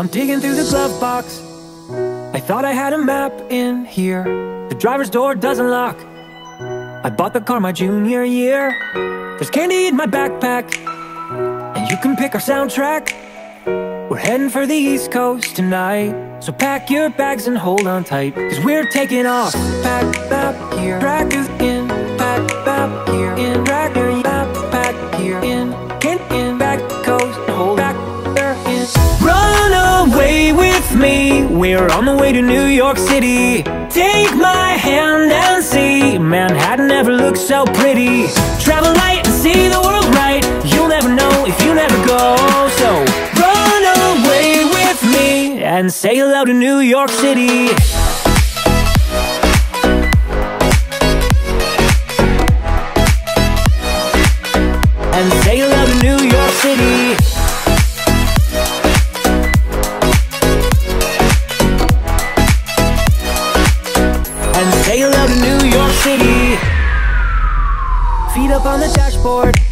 I'm digging through the glove box. I thought I had a map in here. The driver's door doesn't lock. I bought the car my junior year. There's candy in my backpack. And you can pick our soundtrack. We're heading for the East Coast tonight. So pack your bags and hold on tight. Cause we're taking off. Pack, here. In. Pack, We're on the way to New York City. Take my hand and see. Manhattan never looked so pretty. Travel light and see the world right. You'll never know if you never go. So run away with me and say hello to New York City. And say hello to New York City. On the dashboard.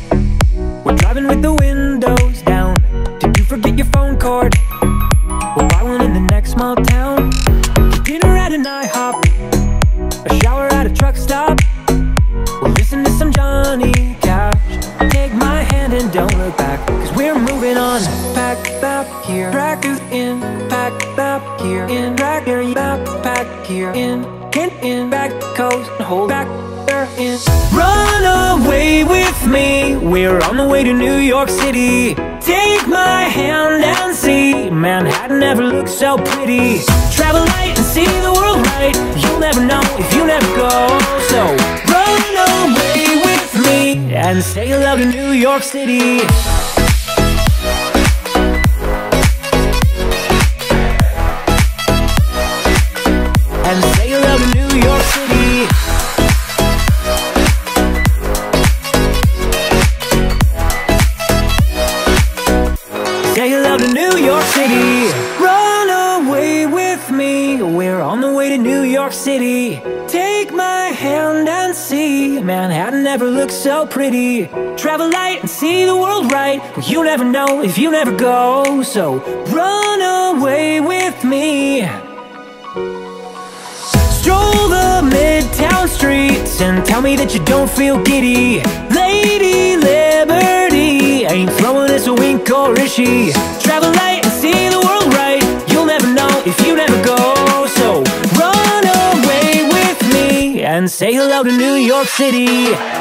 There in. Run away with me. We're on the way to New York City. Take my hand and see. Manhattan never looked so pretty. Travel light and see the world right. You'll never know if you never go. So run away with me and say hello to New York City. Pretty. Travel light and see the world right. You never know if you never go. So run away with me. Stroll the midtown streets and tell me that you don't feel giddy. Lady Liberty ain't throwing us a wink or is she? Travel light and see the world right. You'll never know if you never go. So run away with me and say hello to New York City.